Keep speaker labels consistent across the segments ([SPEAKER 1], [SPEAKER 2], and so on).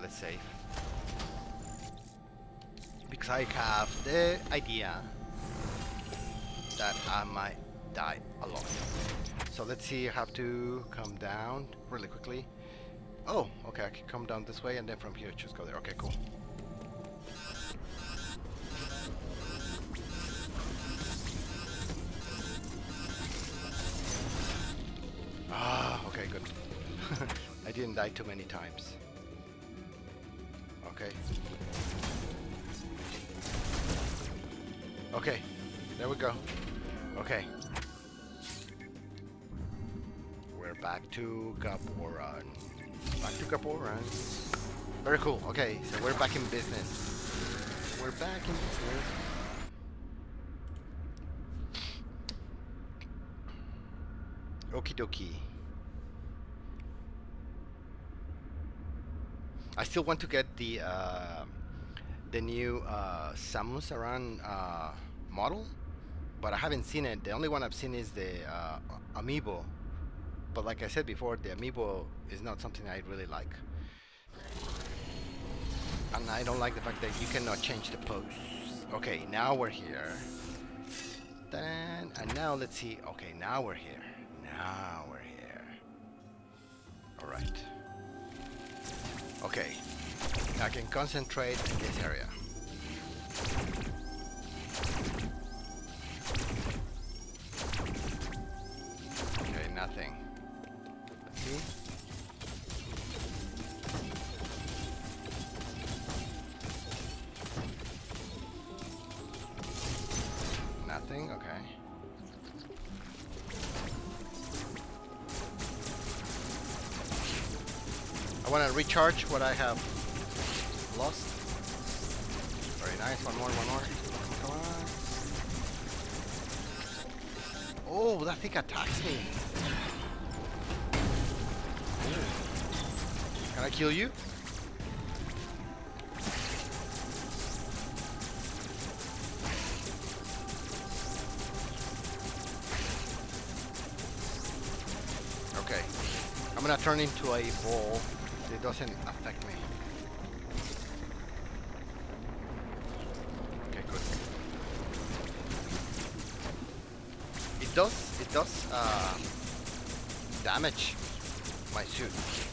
[SPEAKER 1] Let's save. Because I have the idea that I might die a lot. So let's see, I have to come down really quickly. Oh, okay, I can come down this way and then from here just go there. Okay, cool. Ah, okay, good. I didn't die too many times. Okay. Okay, there we go. Okay. We're back to Ghavoran. Back to Ghavoran. Very cool. Okay, so we're back in business. We're back in business. Okie dokie. I still want to get the uh, the new uh, Samus Aran uh, model, but I haven't seen it. The only one I've seen is the uh, Amiibo. But like I said before, the Amiibo is not something I really like. And I don't like the fact that you cannot change the pose. Okay, now we're here. Then, and now let's see. Okay, now we're here. Now we're here. Alright. Okay. I can concentrate in this area. Okay, nothing. Let's see. Want to recharge what I have lost. Very nice. One more, one more. Come on. Oh, that thing attacks me. Can I kill you? Okay. I'm gonna turn into a ball. It doesn't affect me. Okay, good. It does, it does, uh, damage my suit.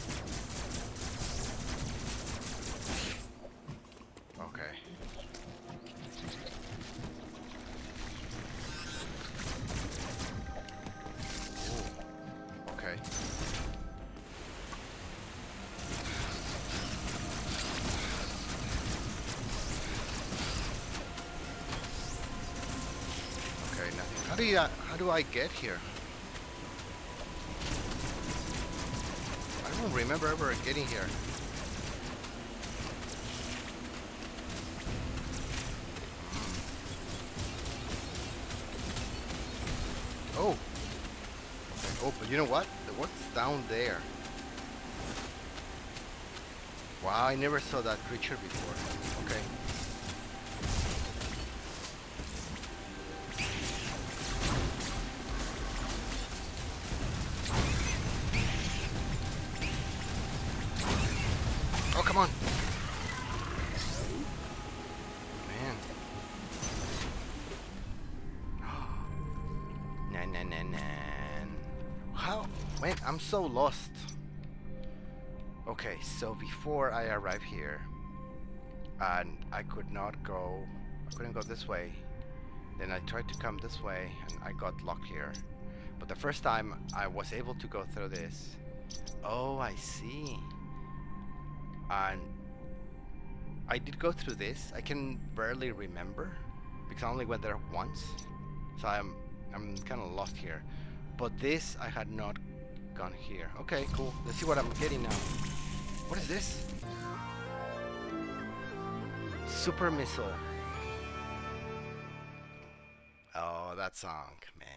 [SPEAKER 1] I get here? I don't remember ever getting here. Hmm. Oh. Oh, but you know what? What's down there? Wow, I never saw that creature before. I'm so lost. Okay, so before I arrive here, and I could not go, I couldn't go this way. Then I tried to come this way, and I got locked here. But the first time I was able to go through this. Oh, I see. And I did go through this. I can barely remember because I only went there once. So I'm I'm kind of lost here. But this I had not gone here. Okay, cool. Let's see what I'm getting now. What is this? Super missile. Oh, that song, man.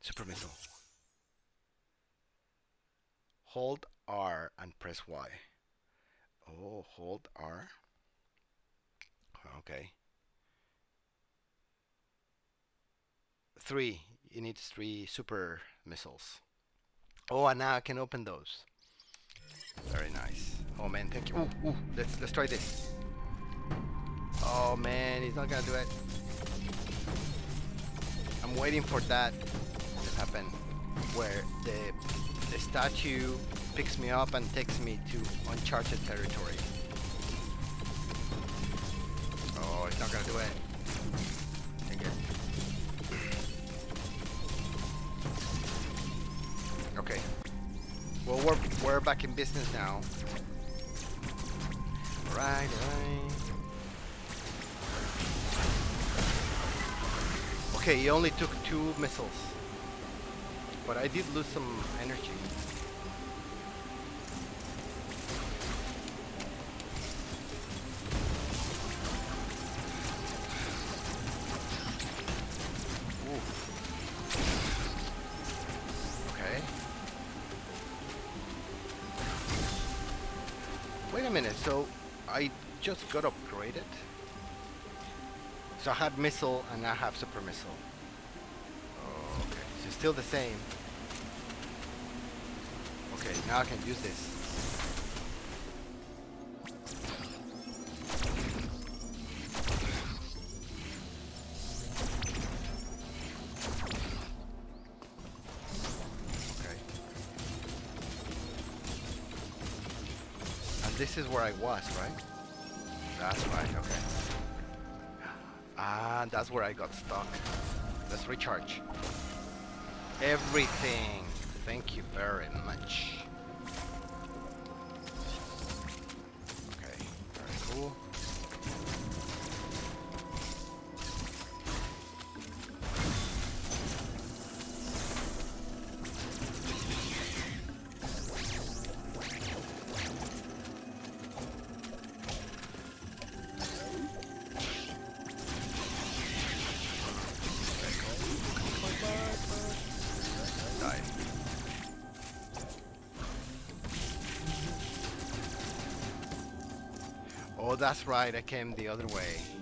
[SPEAKER 1] Super missile. Hold R and press Y. Oh, hold R. Okay. Three. It needs three super missiles. Oh, and now I can open those. Very nice. Oh man, thank you. Ooh, ooh, let's let's try this. Oh man, he's not gonna do it. I'm waiting for that to happen, where the the statue picks me up and takes me to uncharted territory. Oh, it's not gonna do it. Okay. Well, we're we're back in business now. Alright, alright. Okay, he only took two missiles. But I did lose some energy. Minute, so I just got upgraded? So I had missile and I have super missile. Okay. So still the same. Okay, now I can use this. Is where I was, right? That's right, okay. Ah, that's where I got stuck. Let's recharge. Everything. Thank you very much. Right. I came the other way.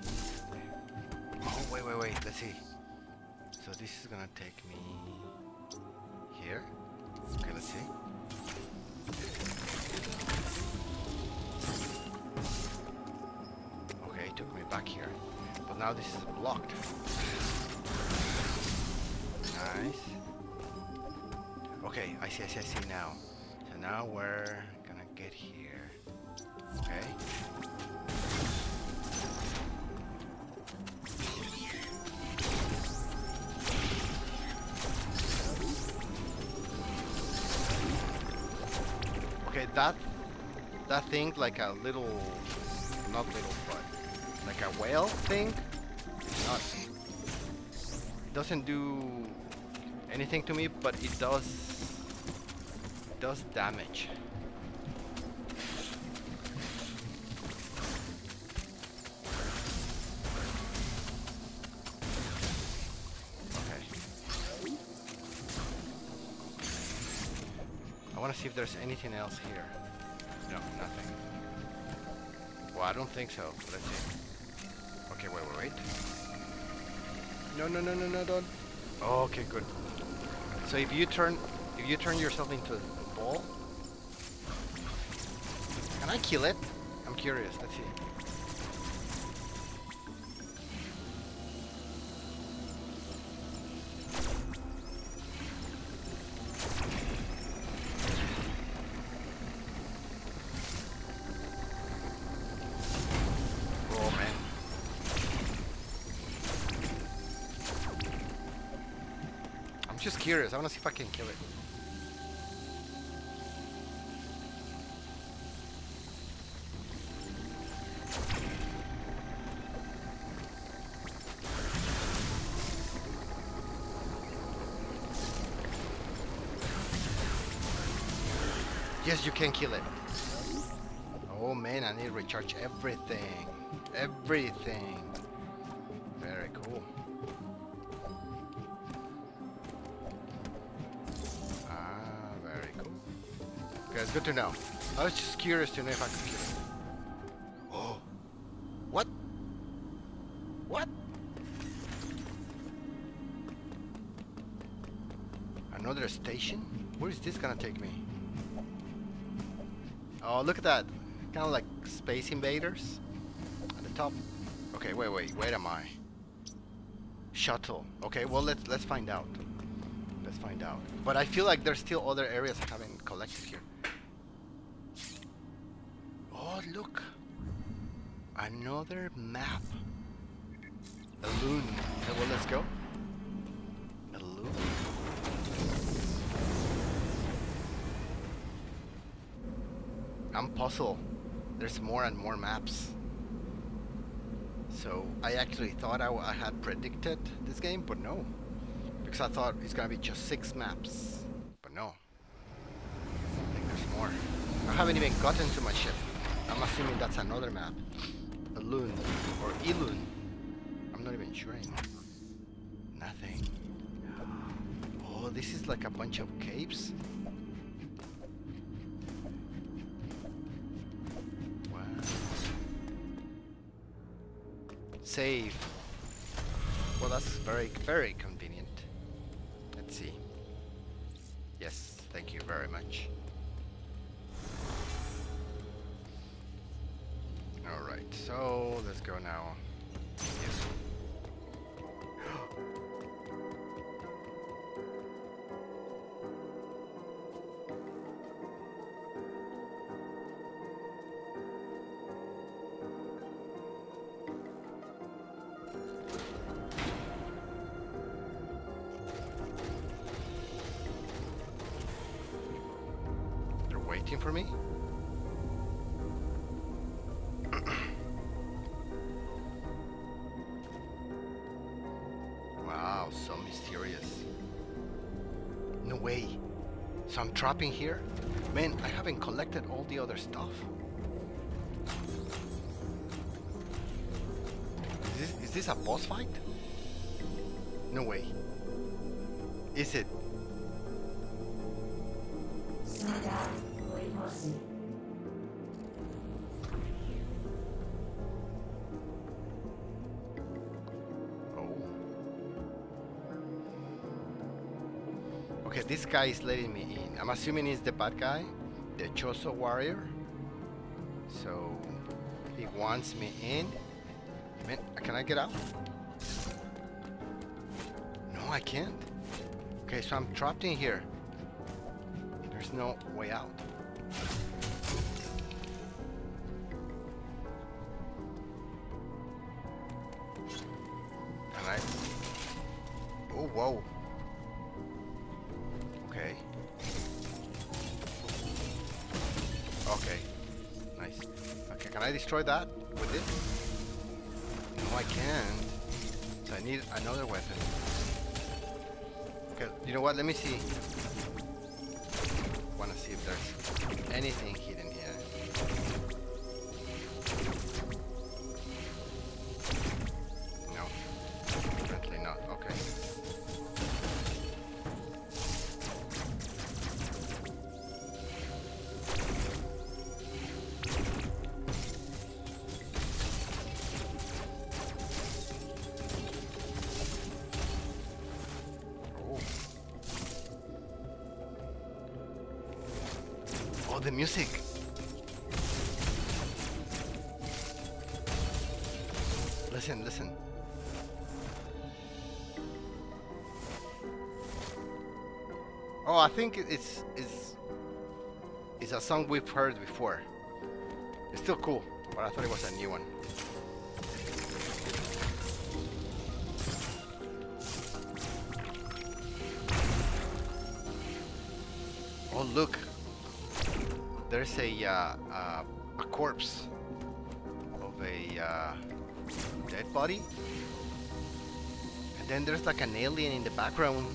[SPEAKER 1] That that thing like a little, not little, but like a whale thing. Not doesn't do anything to me, but it does does damage. See if there's anything else here. No, nothing. Well, I don't think so. Let's see. Okay, wait, wait, wait. No, no, no, no, no, don't. Oh, okay, good. So if you turn, if you turn yourself into a ball, can I kill it? I'm curious. Let's see. Curious. I want to see if I can kill it. Yes, you can kill it. Oh man, I need to recharge everything. Everything. To know. I was just curious to know if I could kill it. Oh. What? What? Another station? Where is this gonna take me? Oh, look at that. kind of like Space Invaders at the top. Okay, wait, wait, where am I? Shuttle. Okay, well let's let's find out. Let's find out. But I feel like there's still other areas I haven't collected here. Oh, look. Another map. A loon. Okay, well, let's go. A loon. I'm puzzled. There's more and more maps. So I actually thought I, I had predicted this game, but no. Because I thought it's gonna be just six maps. But no. I think there's more. I haven't even gotten to my ship. I'm assuming that's another map. Loon. Or Elun. I'm not even sure anymore. Nothing. Oh, this is like a bunch of caves. Wow. Save. Well, that's very, very convenient. Let's see. Yes, thank you very much. So let's go now. Yes. They're waiting for me? Trapping here? Man, I haven't collected all the other stuff. Is this, is this a boss fight? No way. Is it? Guy is letting me in. I'm assuming he's the bad guy, the Chozo warrior. So he wants me in. Man, can I get out? No, I can't. Okay, so I'm trapped in here. There's no way out. Destroy that with it? No, I can't. So I need another weapon. Okay, you know what? Let me see. The music. Listen, listen. Oh, I think it's it's it's a song we've heard before. It's still cool, but I thought it was a new one. There's a uh, uh, a corpse of a uh, dead body, and then there's like an alien in the background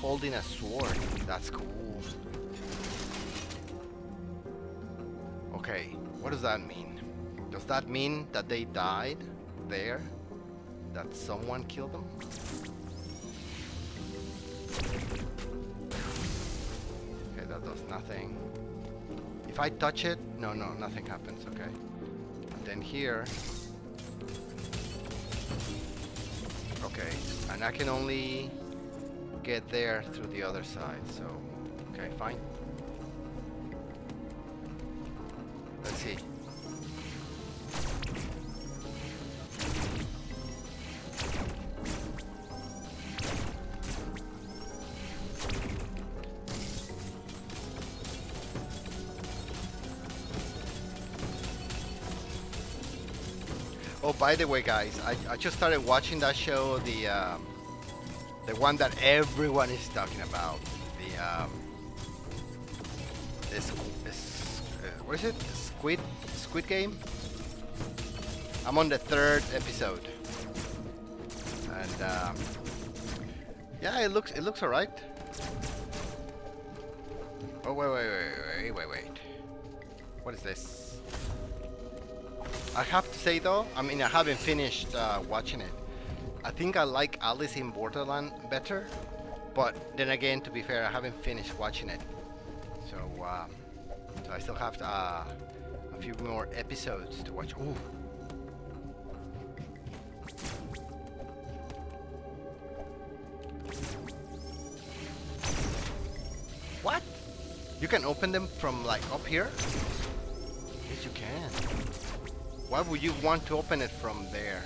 [SPEAKER 1] holding a sword. That's cool. Okay, what does that mean? Does that mean that they died there? That someone killed them? Okay, that does nothing. If I touch it, no, no, nothing happens, okay? And then here, okay, and I can only get there through the other side, so, okay, fine. By the way, guys, I, I just started watching that show, the um, the one that everyone is talking about. The um, uh, what is it? Squid Squid Game. I'm on the third episode, and um, yeah, it looks it looks alright. Oh wait wait wait wait wait wait. What is this? I have to say though, I mean I haven't finished uh, watching it. I think I like Alice in Borderland better, but then again, to be fair, I haven't finished watching it. So, uh, so I still have to, uh, a few more episodes to watch. Ooh. What? You can open them from like up here? Yes, you can. Why would you want to open it from there?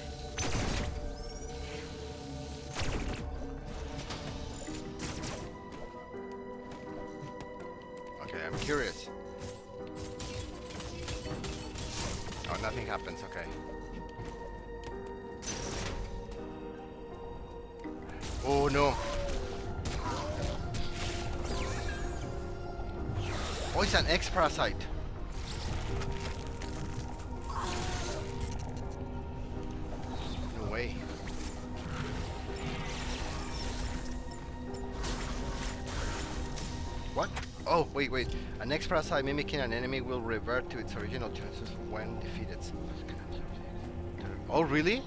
[SPEAKER 1] X-Parasite mimicking an enemy will revert to its original chances when defeated. Oh, really?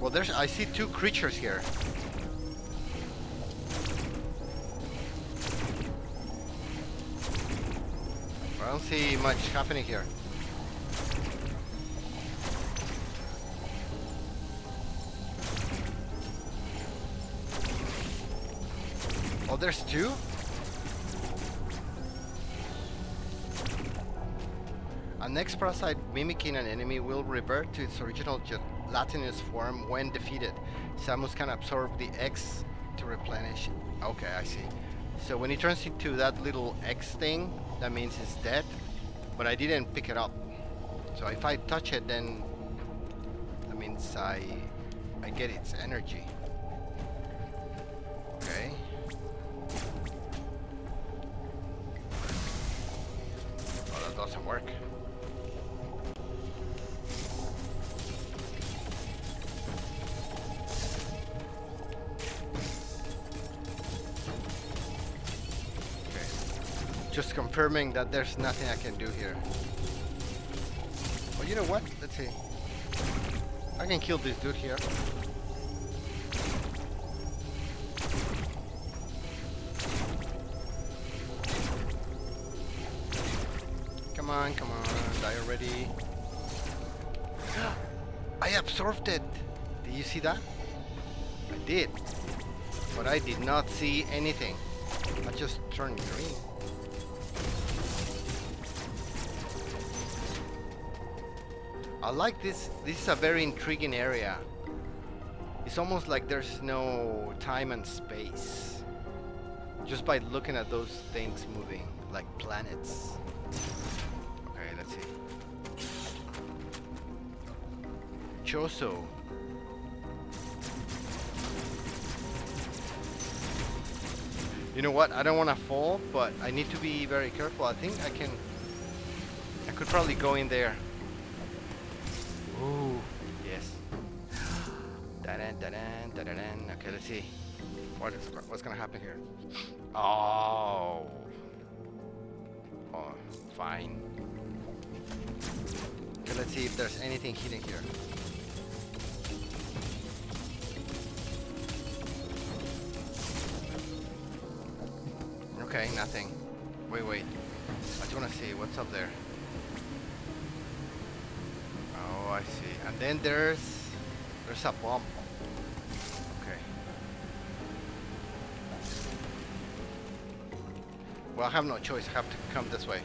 [SPEAKER 1] Well, there's. I see two creatures here. See much happening here. Oh, there's two? An X-Parasite mimicking an enemy will revert to its original gelatinous form when defeated. Samus can absorb the X to replenish. Okay, I see. So when he turns into that little X thing, that means it's dead. But I didn't pick it up. So if I touch it, then that means I I get its energy. Confirming that there's nothing I can do here. Well, you know what? Let's see. I can kill this dude here. Come on, come on, die already. I absorbed it. Did you see that? I did. But I did not see anything. I just turned green. I like this. This is a very intriguing area. It's almost like there's no time and space. Just by looking at those things moving, like planets. Okay, let's see. Chozo. You know what? I don't want to fall, but I need to be very careful. I think I can... I could probably go in there. Ooh, yes. Da-dan, da-dan, da-dan. Okay, let's see. What is what's gonna happen here? Oh. Oh, fine. Okay, let's see if there's anything hidden here. Okay, nothing. Wait, wait. I just wanna see what's up there. Oh, I see. And then there's there's a bomb. Okay. Well, I have no choice. I have to come this way.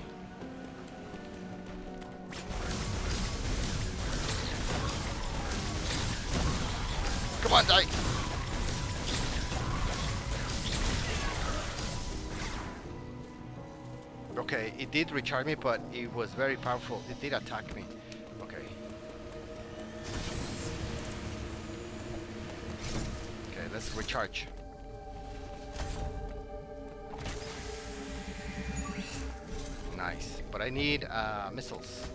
[SPEAKER 1] Come on, die! Okay, it did recharge me, but it was very powerful. It did attack me. Recharge. Nice, but I need uh, missiles.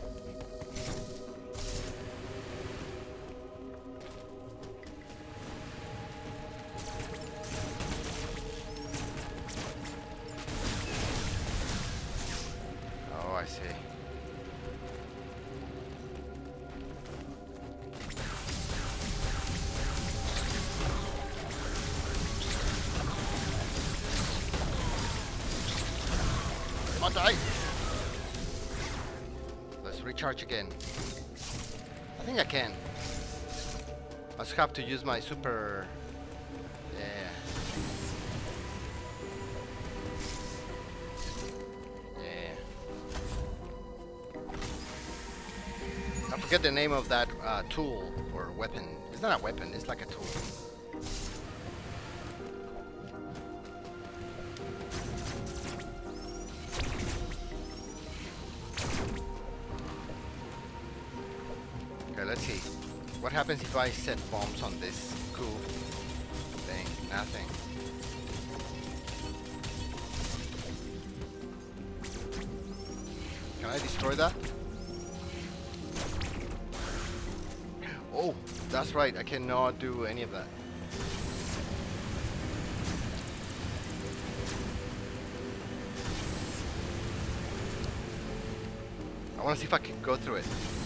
[SPEAKER 1] Let's again. I think I can. I just have to use my super. Yeah. Yeah. I forget the name of that uh, tool or weapon. It's not a weapon, it's like a tool. Happens if I set bombs on this cool thing? Nothing. Can I destroy that? Oh, that's right. I cannot do any of that. I want to see if I can go through it.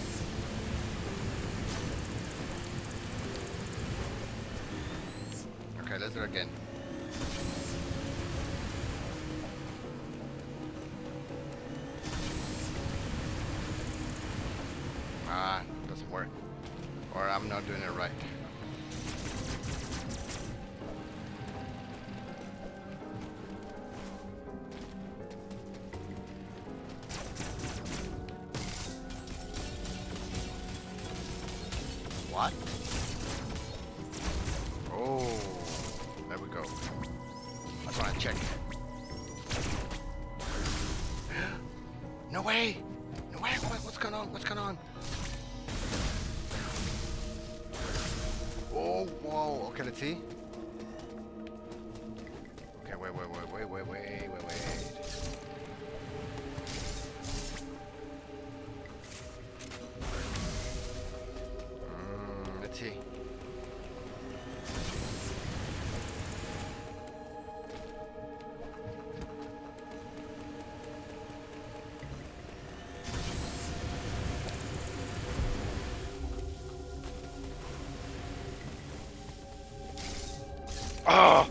[SPEAKER 1] Oh!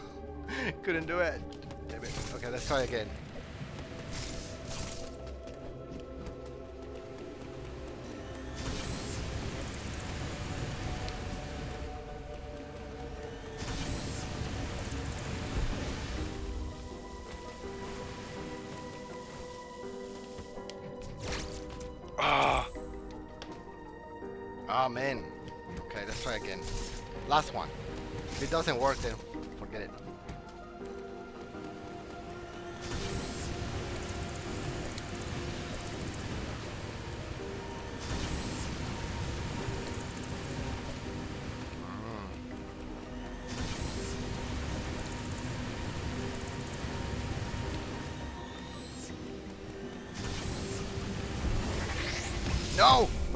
[SPEAKER 1] Couldn't do it. Damn it. Okay, let's try again.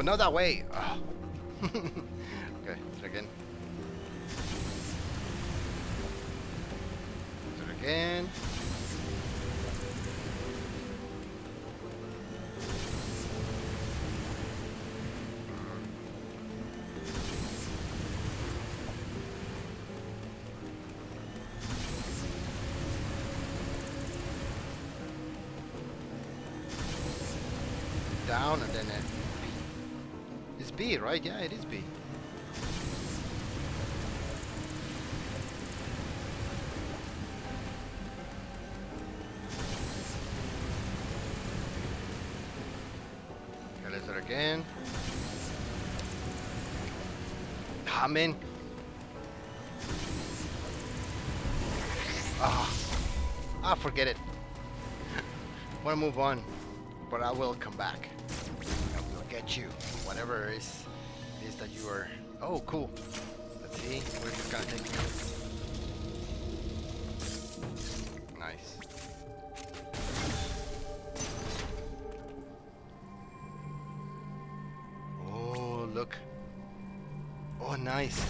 [SPEAKER 1] But that way. right? Yeah, it is B. Elizar again. Ah, man. Ah, I forget it. Want to move on, but I will come back. I will get you, whatever it is is that you are. Oh, cool. Let's see where this gonna take me. Nice. Oh, look. Oh, nice.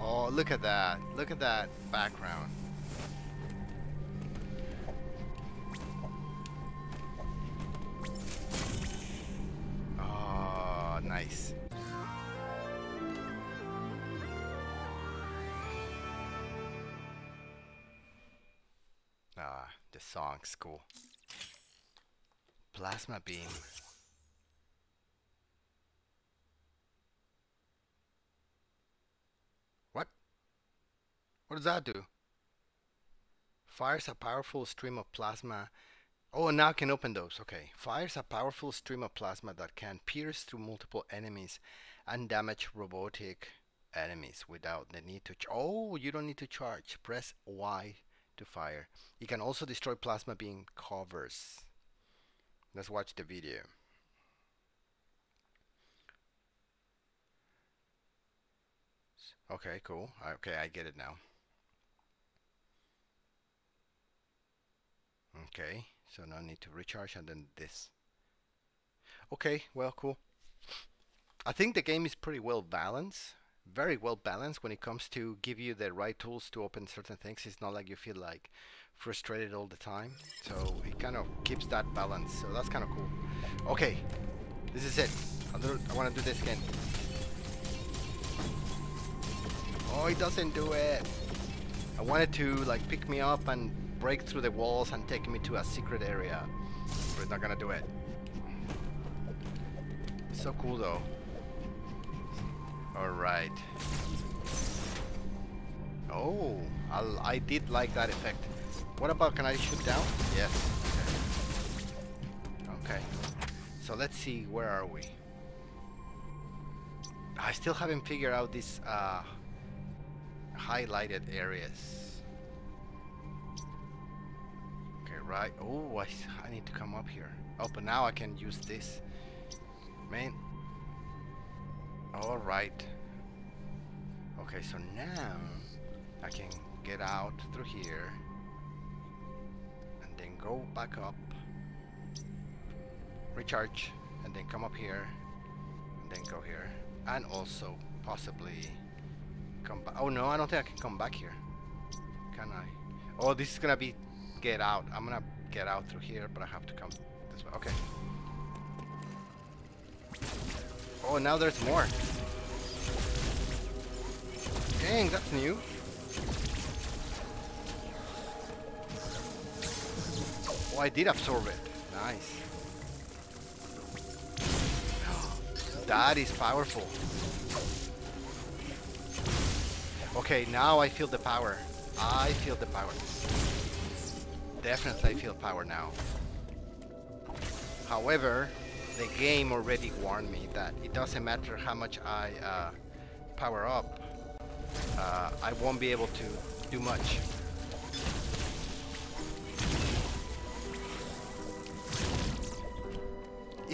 [SPEAKER 1] Oh, look at that. Look at that background. Beam. What? What does that do? Fires a powerful stream of plasma. Oh, now I can open those. Okay. Fires a powerful stream of plasma that can pierce through multiple enemies and damage robotic enemies without the need to. Oh, you don't need to charge. Press Y to fire. You can also destroy plasma beam covers. Let's watch the video. Okay, cool. Okay, I get it now. Okay, so now I need to recharge and then this. Okay, well, cool. I think the game is pretty well balanced. Very well balanced when it comes to give you the right tools to open certain things. It's not like you feel like frustrated all the time. So it kind of keeps that balance. So that's kind of cool. Okay, this is it. Do, I want to do this again. Oh, it doesn't do it. I wanted to like pick me up and break through the walls and take me to a secret area. But it's not gonna do it. So cool though. Alright. Oh, I'll, I did like that effect. What about, can I shoot down? Yes. Okay. So let's see, where are we? I still haven't figured out these uh, highlighted areas. Okay, right. Oh, I, I need to come up here. Oh, but now I can use this. Man. Alright. Okay, so now I can get out through here go back up, recharge, and then come up here and then go here, and also possibly come back. Oh no, I don't think I can come back here. Can I? Oh, this is gonna be get out. I'm gonna get out through here, but I have to come this way. Okay. Oh, now there's more. Dang, that's new. Oh, I did absorb it. Nice. That is powerful. Okay, now I feel the power. I feel the power. Definitely I feel power now. However, the game already warned me that it doesn't matter how much I uh, power up, uh, I won't be able to do much.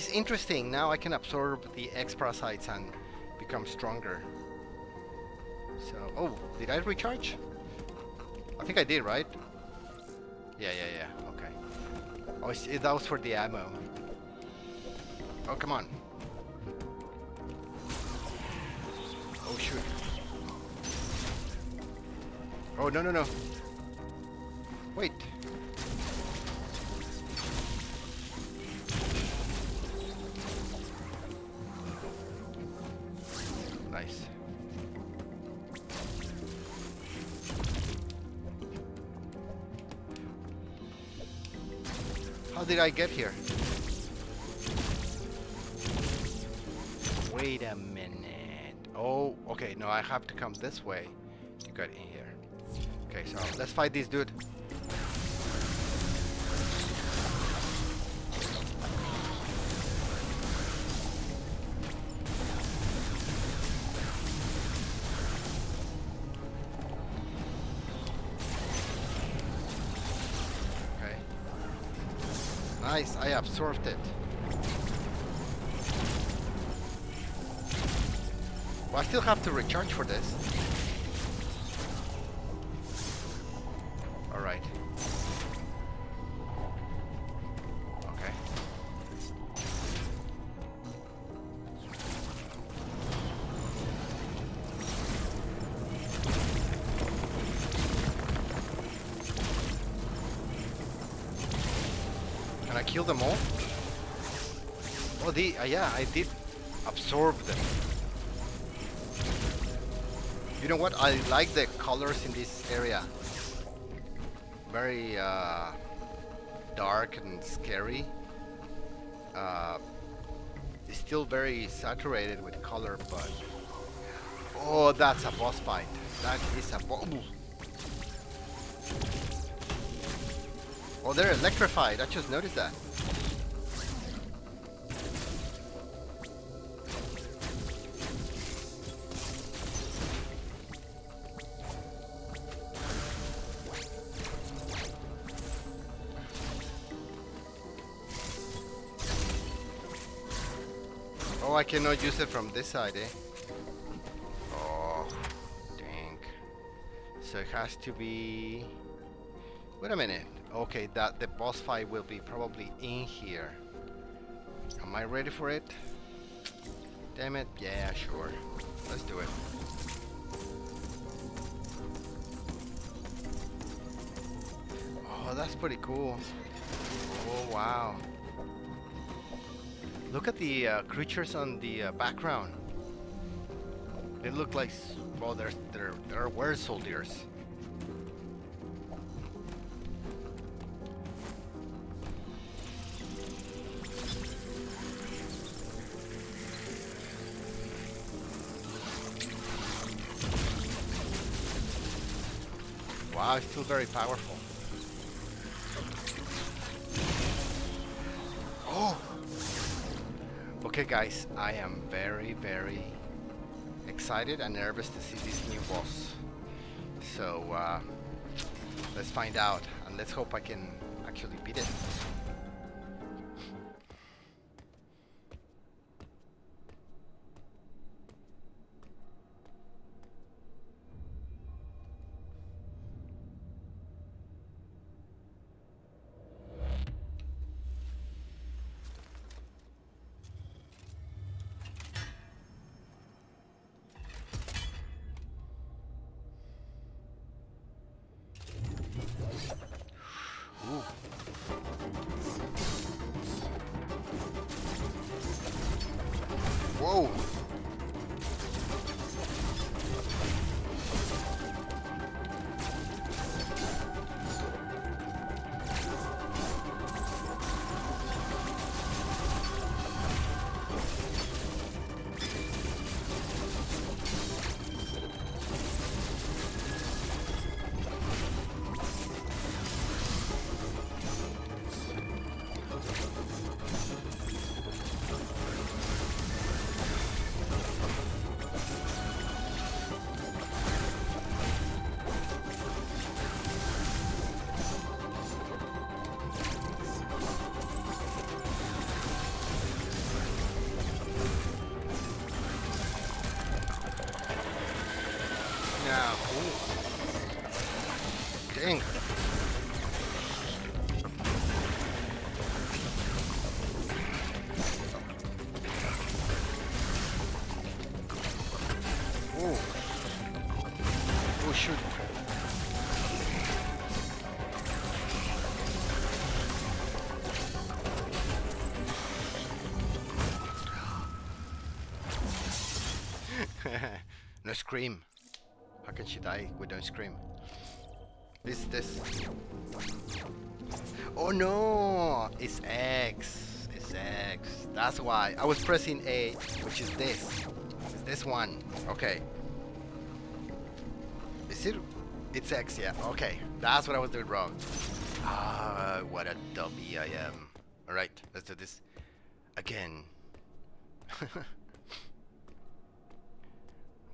[SPEAKER 1] It's interesting, now I can absorb the X parasites and become stronger. So, oh, did I recharge? I think I did, right? Yeah, yeah, yeah, okay. Oh, it, that was for the ammo. Oh, come on. Oh, shoot. Oh, no, no, no. Wait. I get here? Wait a minute. Oh, okay. No, I have to come this way to get in here. Okay, so let's fight this dude. Absorbed it. Well, I still have to recharge for this. I did absorb them. You know what? I like the colors in this area. Very uh, dark and scary. Uh, it's still very saturated with color, but oh, that's a boss fight. That is a boss. Oh, they're electrified. I just noticed that. I cannot use it from this side, eh? Oh, dang. So it has to be... Wait a minute. Okay, that the boss fight will be probably in here. Am I ready for it? Damn it. Yeah, sure. Let's do it. Oh, that's pretty cool. Oh, wow. Look at the uh, creatures on the uh, background. They look like, well, they're, they're, they're were soldiers. Wow, it's still very powerful. Okay guys, I am very, very excited and nervous to see this new boss. So, uh, let's find out and let's hope I can actually beat it. Scream. How can she die We don't scream? This, this. Oh no! It's X. It's X. That's why. I was pressing A, which is this. It's this one. Okay. Is it? It's X, yeah. Okay. That's what I was doing wrong. Ah, what a dummy I am. Alright, let's do this again.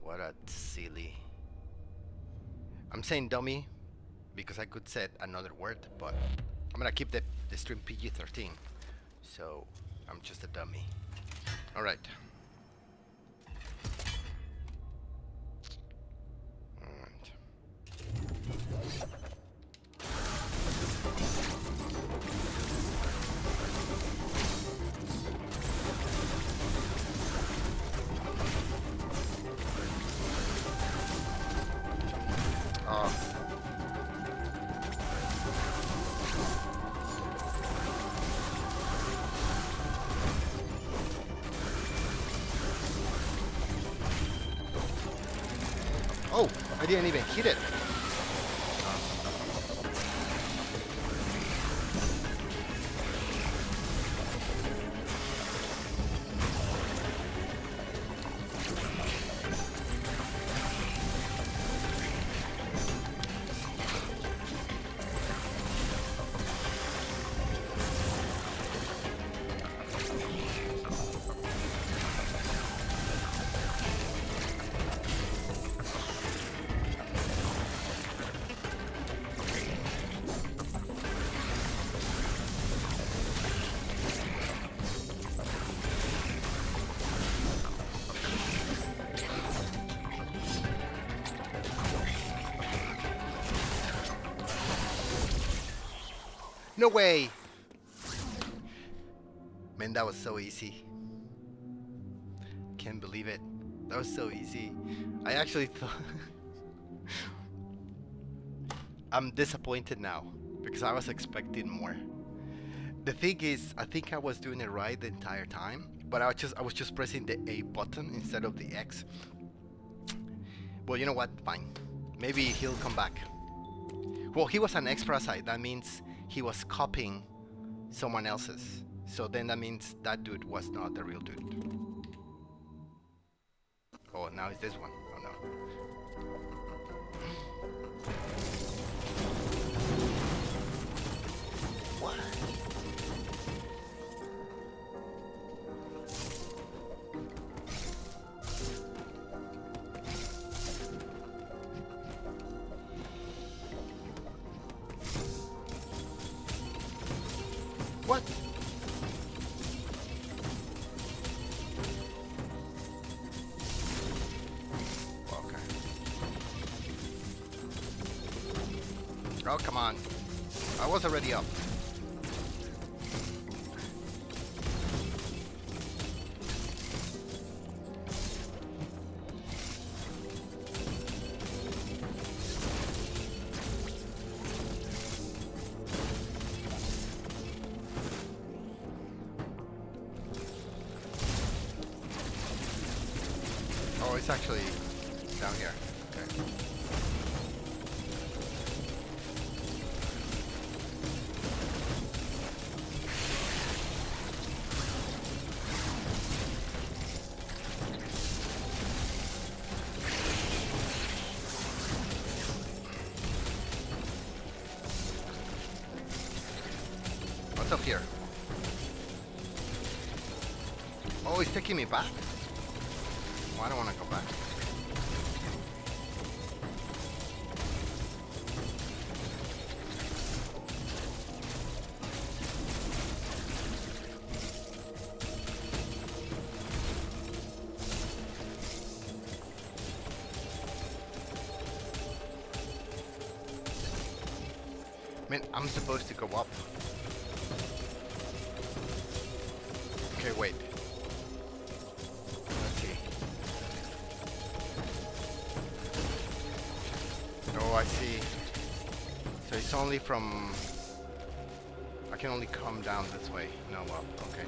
[SPEAKER 1] what a silly. I'm saying dummy because I could say another word, but I'm gonna keep the, the stream PG 13. So I'm just a dummy. All right. Oh, I No way! Man, that was so easy. Can't believe it. That was so easy. I actually thought. I'm disappointed now because I was expecting more. The thing is, I think I was doing it right the entire time, but I was just I was just pressing the A button instead of the X. Well, you know what? Fine. Maybe he'll come back. Well, he was an X-Parasite. That means he was copying someone else's. So then that means that dude was not the real dude. Oh, now it's this one. Oh, he's taking me back. Well, I don't want to go back. Man, I'm supposed to go up. From... I can only come down this way. No, up. Okay.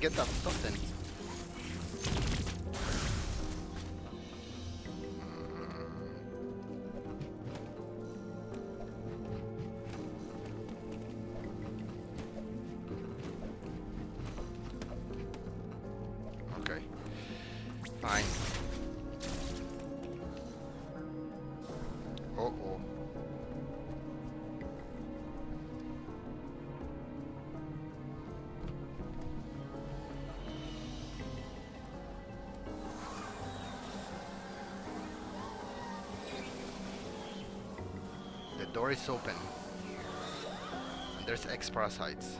[SPEAKER 1] Get that door is open. And there's X parasites.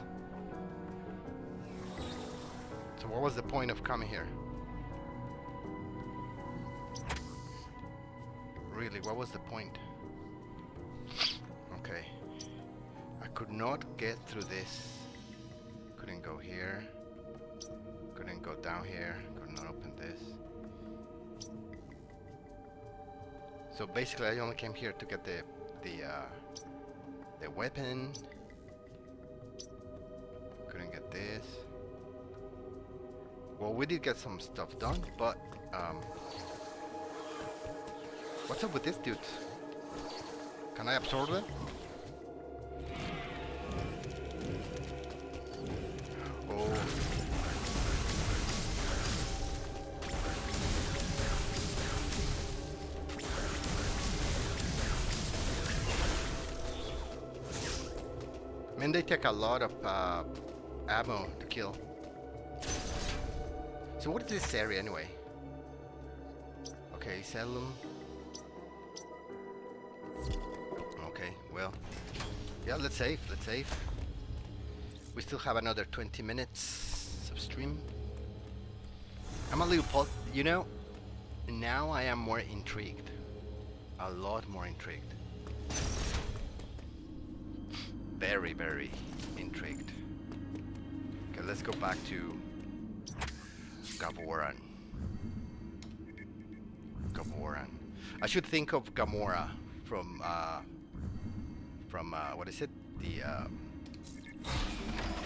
[SPEAKER 1] So what was the point of coming here? Really, what was the point? Okay. I could not get through this. Couldn't go here. Couldn't go down here. Could not open this. So basically I only came here to get the the uh, the weapon. Couldn't get this. Well, we did get some stuff done, but um, what's up with this dude? Can I absorb it? A lot of uh, ammo to kill. So what is this area anyway? Okay, Salem. Okay, well. Yeah, let's save, let's save. We still have another 20 minutes of stream. I'm a little you know, now I am more intrigued. A lot more intrigued. Very, very intrigued. Okay, let's go back to Gamoran. Gamoran. I should think of Gamora from uh, from uh, what is it? The uh,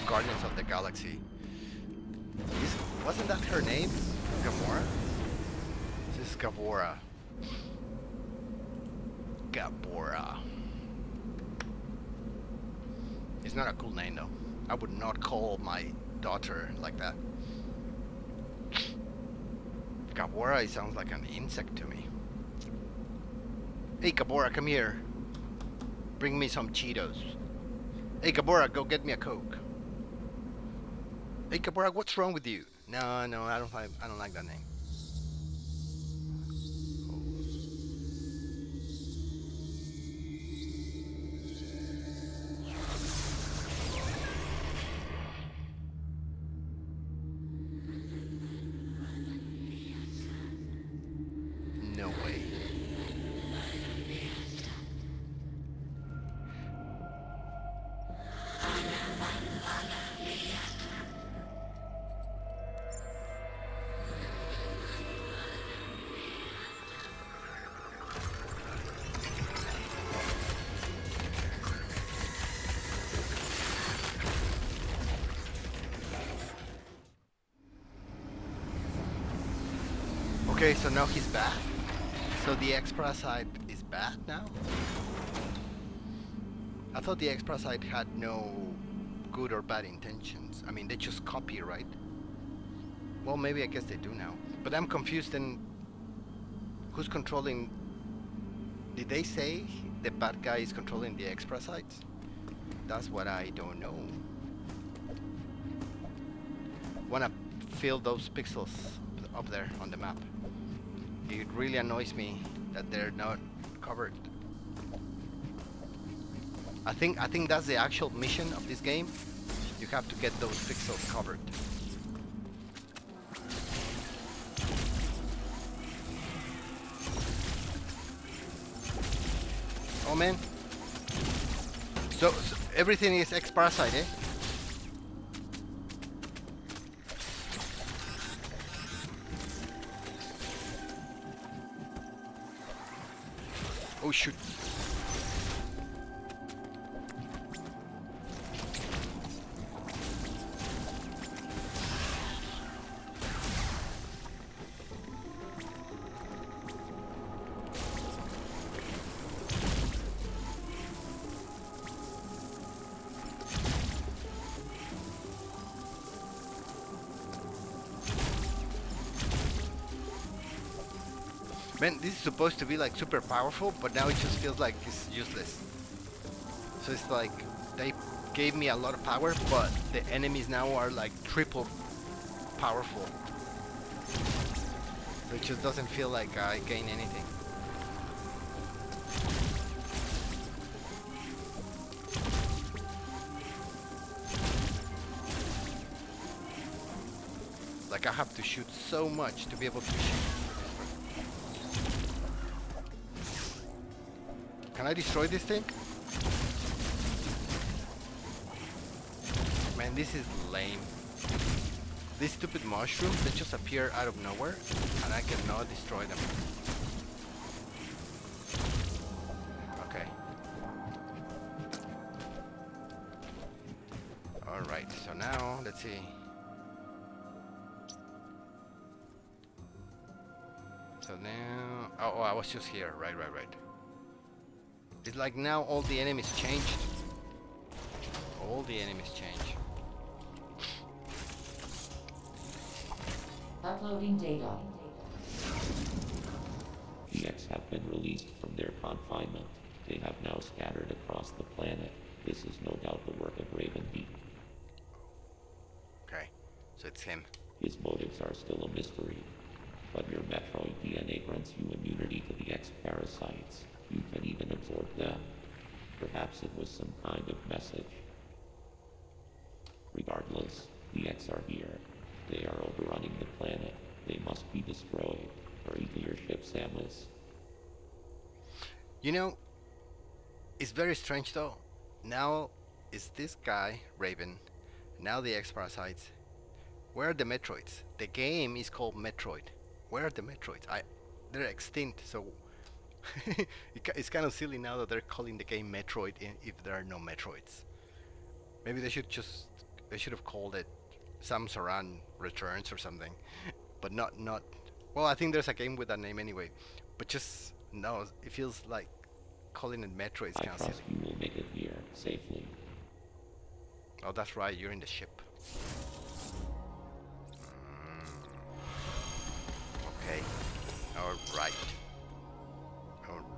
[SPEAKER 1] Guardians of the Galaxy. Is, wasn't that her name? Gamora. This is Gamora. Gamora. It's not a cool name though. I would not call my daughter like that. Gamora it sounds like an insect to me. Hey Gamora, come here. Bring me some Cheetos. Hey Gamora, go get me a Coke. Hey Gamora, what's wrong with you? No, no, I don't I don't like that name. So now he's back. So the X-Parasite is back now? I thought the X-Parasite had no good or bad intentions. I mean, they just copy, right? Well, maybe I guess they do now. But I'm confused then who's controlling... Did they say the bad guy is controlling the X-Parasites? That's what I don't know. Wanna fill those pixels up there on the map. It really annoys me that they're not covered. I think I think that's the actual mission of this game. You have to get those pixels covered. Oh man. So, so everything is X-Parasite, eh? Oh supposed to be like super powerful, but now it just feels like it's useless. So it's like they gave me a lot of power, but the enemies now are like triple powerful. So it just doesn't feel like I gain anything. Like I have to shoot so much to be able to shoot. Can I destroy this thing? Man, this is lame. These stupid mushrooms that just appear out of nowhere and I cannot destroy them. Okay. Alright, so now let's see. So now oh, oh I was just here, right right right. It's like now all the enemies changed. All the enemies change.
[SPEAKER 2] Uploading data.
[SPEAKER 3] The X have been released from their confinement. They have now scattered across the planet. This is no doubt the work of Raven Beak.
[SPEAKER 1] Okay, so it's him.
[SPEAKER 3] His motives are still a mystery. But your Metroid DNA grants you immunity to the X parasites. You can even absorb them. Perhaps it was some kind of message. Regardless, the X are here. They are overrunning the planet. They must be destroyed. Hurry to your ship, Samus.
[SPEAKER 1] You know, it's very strange though. Now is this guy, Raven, now the X-Parasites. Where are the Metroids? The game is called Metroid. Where are the Metroids? I, they're extinct, so it's kind of silly now that they're calling the game Metroid if there are no Metroids. Maybe they should just they should have called it Samus Aran Returns or something, but not not. Well, I think there's a game with that name anyway, but just no, it feels like calling it Metroid is kind of silly.
[SPEAKER 3] you will make it here safely.
[SPEAKER 1] Oh, that's right, you're in the ship. Mm. Okay. Alright.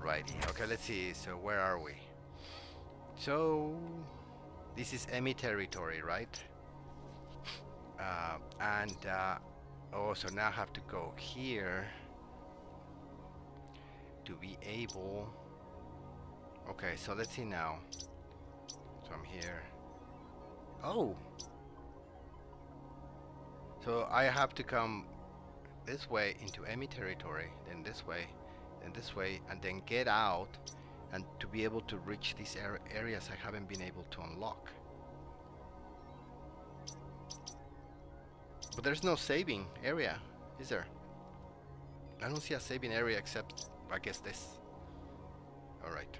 [SPEAKER 1] Alrighty. Okay, let's see. So, where are we? So, this is E.M.M.I. territory, right? Uh, and, uh, oh, so now I have to go here to be able. Okay, so let's see now. So, I'm here. Oh. So I have to come this way into E.M.M.I. territory, then this way, then this way, and then get out, and to be able to reach these ar- areas I haven't been able to unlock. But there's no saving area, is there? I don't see a saving area except, I guess, this. Alright.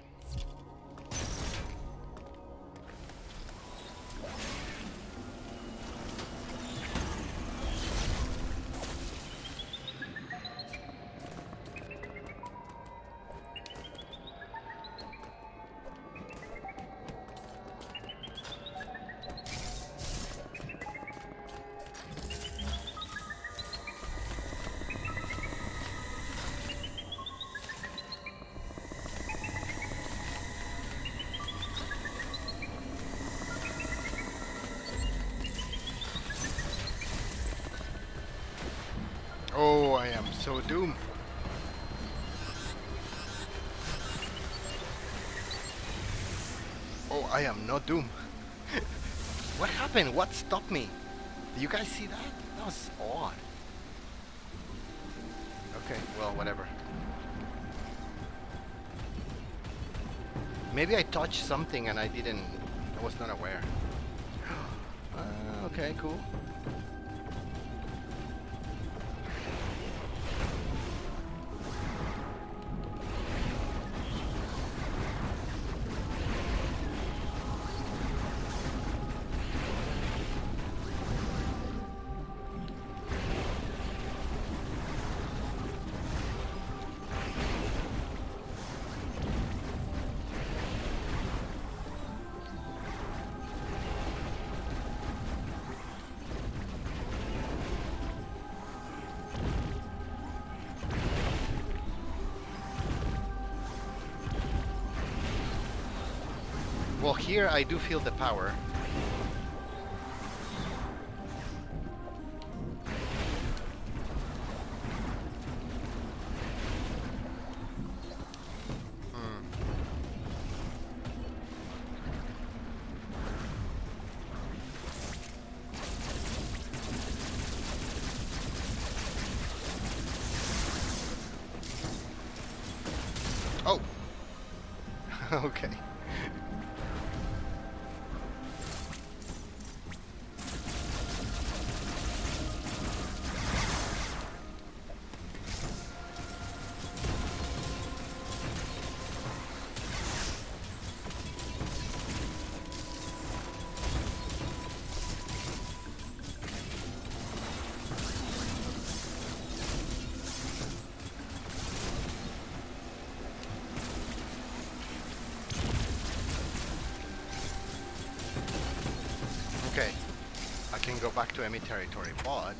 [SPEAKER 1] Am not doomed. what happened? What stopped me? Did you guys see that? That was odd. Okay, well, whatever. Maybe I touched something and I didn't. I was not aware. Uh, okay, cool. Here I do feel the power. To enemy territory, but...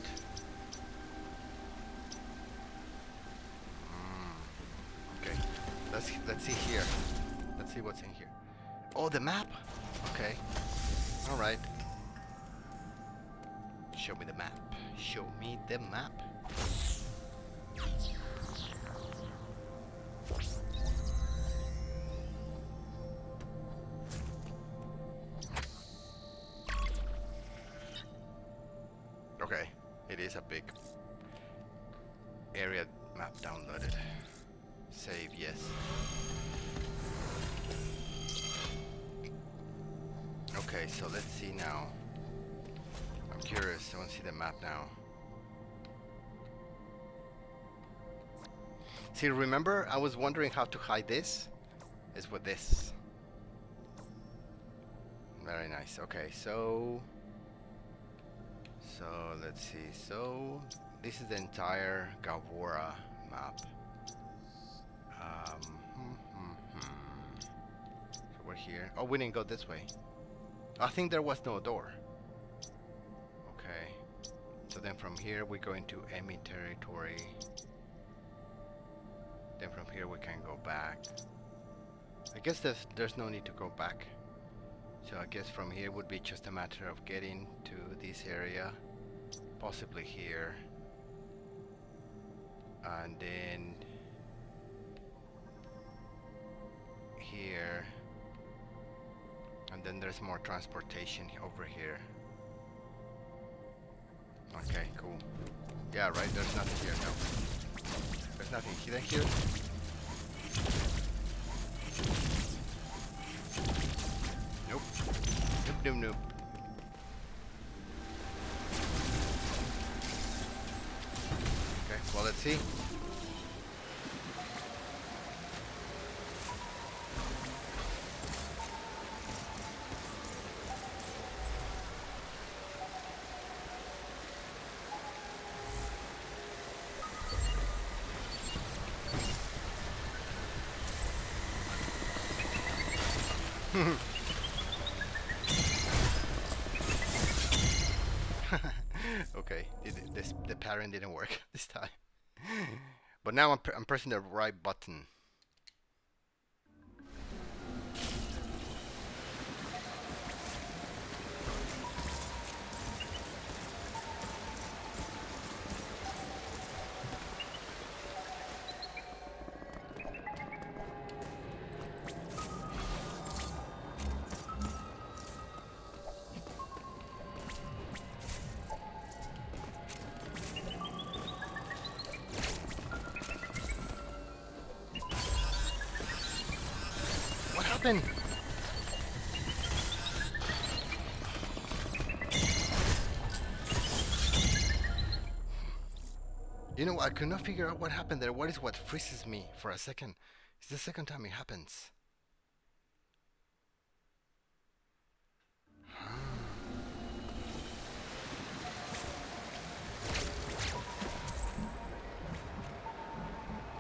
[SPEAKER 1] a big area map downloaded. Save, yes. Okay, so let's see now. I'm curious, I want to see the map now. See, remember I was wondering how to hide this? Is with this. Very nice. Okay, so... So, let's see. So, this is the entire Gavora map. Um, hmm, hmm, hmm. So we're here. Oh, we didn't go this way. I think there was no door. Okay. So then from here we go into enemy territory. Then from here we can go back. I guess there's, there's no need to go back. So I guess from here would be just a matter of getting to this area. Possibly here. And then here. And then there's more transportation over here. Okay, cool. Yeah, right, there's nothing here, no. There's nothing hidden here. Nope. Nope, nope, nope. See. okay, it, this the parent didn't work this time. But now I'm, I'm pressing the right button. I could not figure out what happened there. What is what freezes me for a second? It's the second time it happens.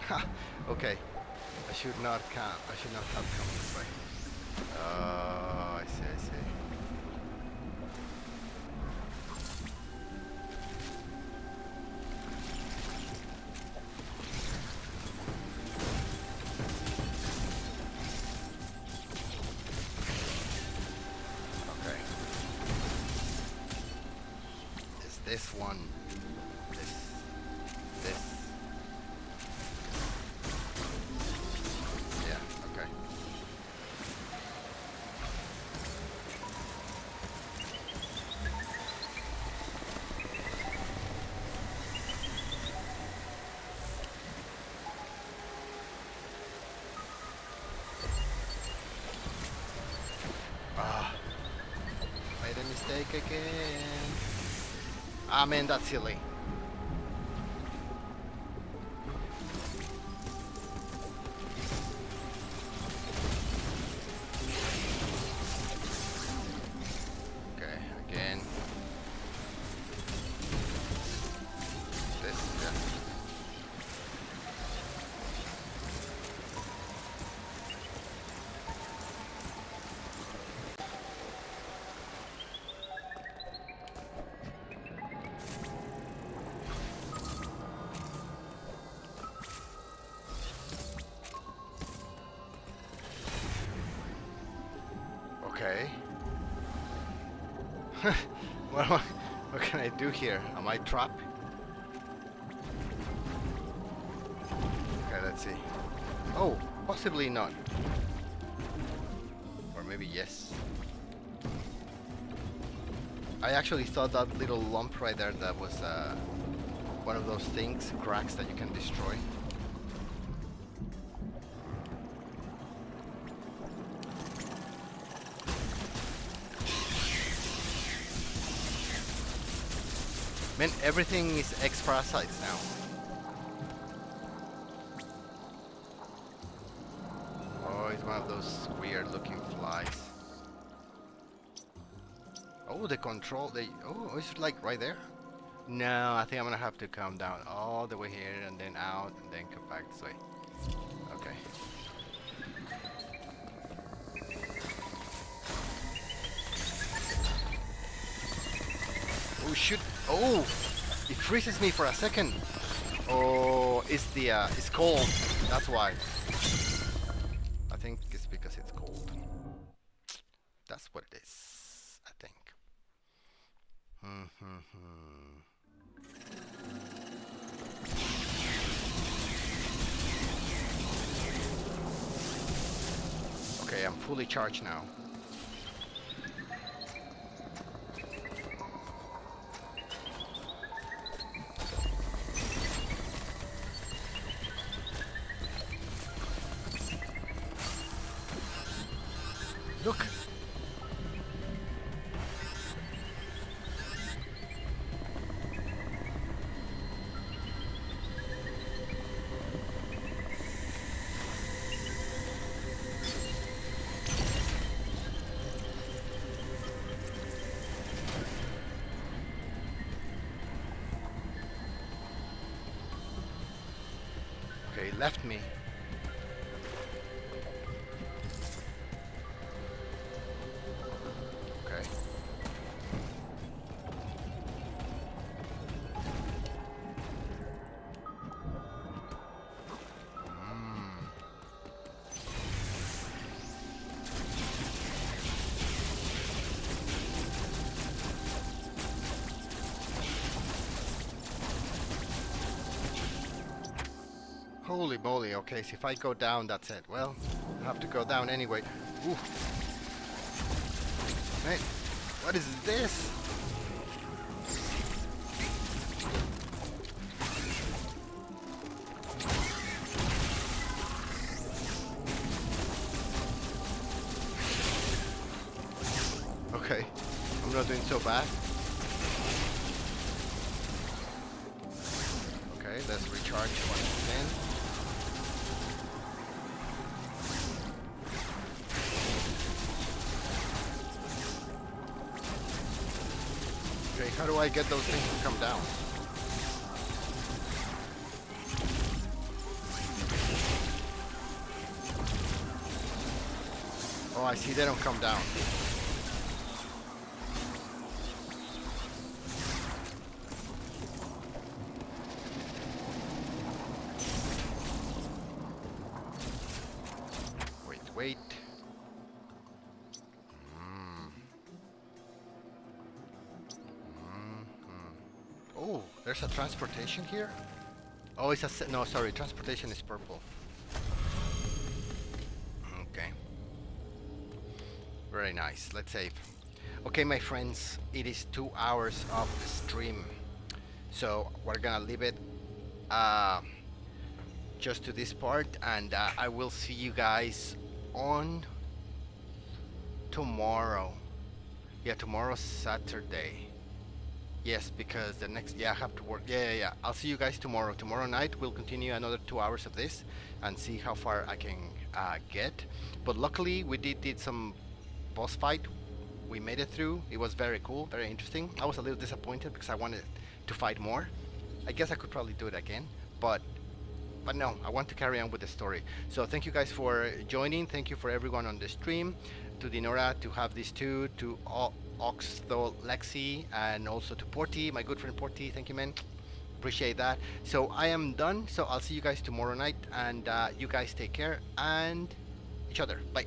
[SPEAKER 1] Ha! Okay. I should not come. I should not have come this way. Oh, I see, I see. Again. Ah man, that's silly. Do here? Am I trapped? Okay, let's see. Oh, possibly not. Or maybe yes. I actually thought that little lump right there that was uh, one of those things, cracks that you can destroy. Everything is X parasites now. Oh, it's one of those weird looking flies. Oh, the control, they, oh, it's like right there? No, I think I'm gonna have to come down all the way here and then out and then come back this way. Okay. Oh shoot! Oh, it freezes me for a second. Oh, it's the uh, it's cold. That's why. I think it's because it's cold. That's what it is. I think. Hmm. hmm, hmm. Okay, I'm fully charged now. So if I go down, that's it. Well, I have to go down anyway. Ooh. Hey, what is this? Okay, I'm not doing so bad. Okay, let's recharge once again. How do I get those things to come down? Oh, I see they don't come down. Transportation here? Oh, it's a... No, sorry, transportation is purple. Okay. Very nice. Let's save. Okay, my friends, it is two hours of the stream. So we're gonna leave it uh, just to this part and uh, I will see you guys on tomorrow. Yeah, tomorrow's Saturday. Yes, because the next yeah I have to work. Yeah, yeah, yeah. I'll see you guys tomorrow. Tomorrow night we'll continue another two hours of this and see how far I can uh, get. But luckily we did did some boss fight. We made it through. It was very cool, very interesting. I was a little disappointed because I wanted to fight more. I guess I could probably do it again, but but no, I want to carry on with the story. So thank you guys for joining. Thank you for everyone on the stream. To Dinora to have these two, to O- Oxtho Lexi, and also to Porty, my good friend Porty. Thank you, man. Appreciate that. So I am done. So I'll see you guys tomorrow night, and uh, you guys take care and each other. Bye.